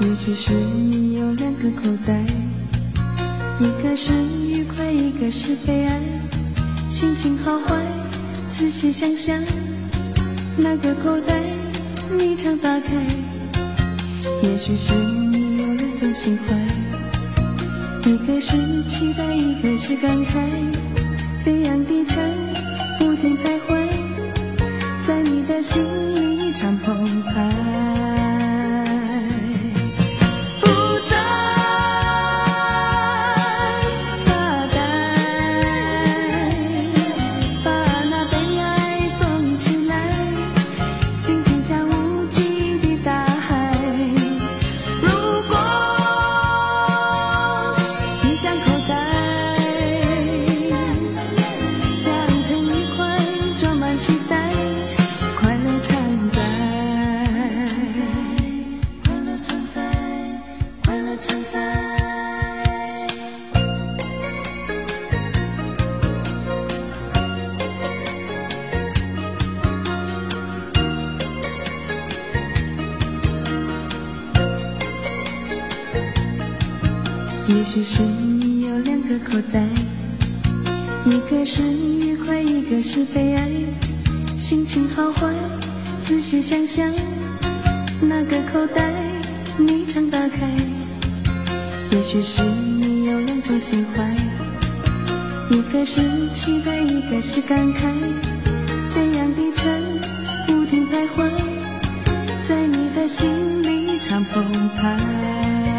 也许是你有两个口袋，一个是愉快，一个是悲哀，心情好坏，仔细想想，哪个口袋你常打开？也许是你有两种心怀，一个是期待，一个是感慨，飞扬低沉，不停徘徊，在你的心里一场澎湃。也许是你有两个口袋，一个是愉快，一个是悲哀，心情好坏，仔细想想，哪个口袋你常打开？也许是你有两种心怀，一个是期待，一个是感慨，飞扬低沉，不停徘徊，在你的心里常澎湃。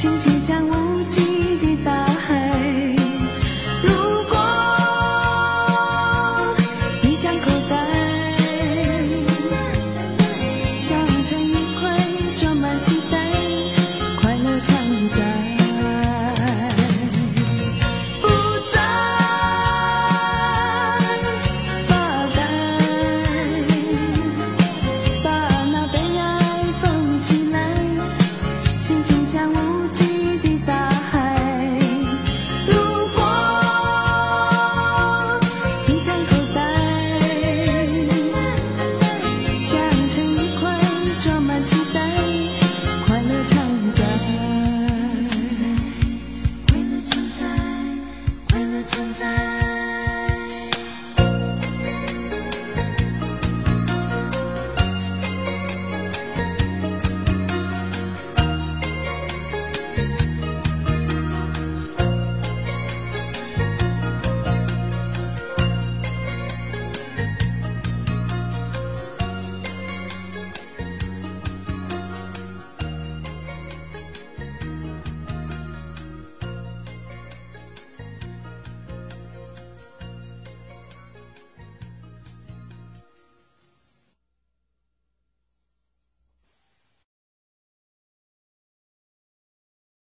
静静